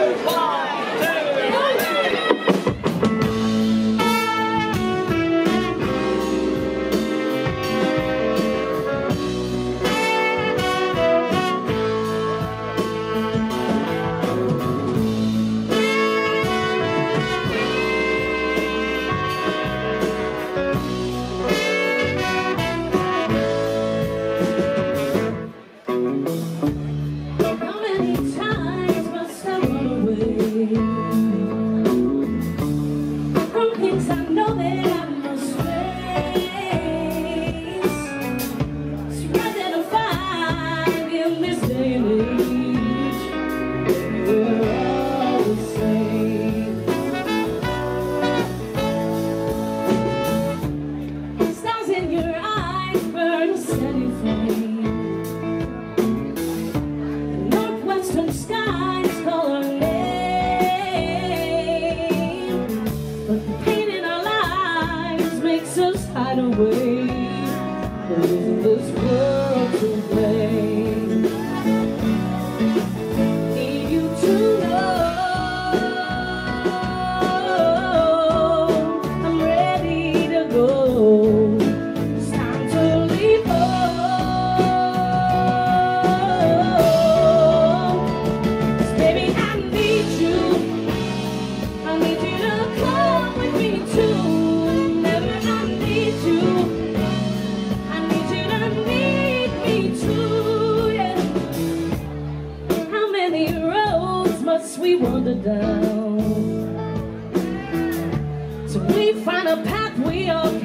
Oh! Just hide away in this world to blame? down. So we find a path we all.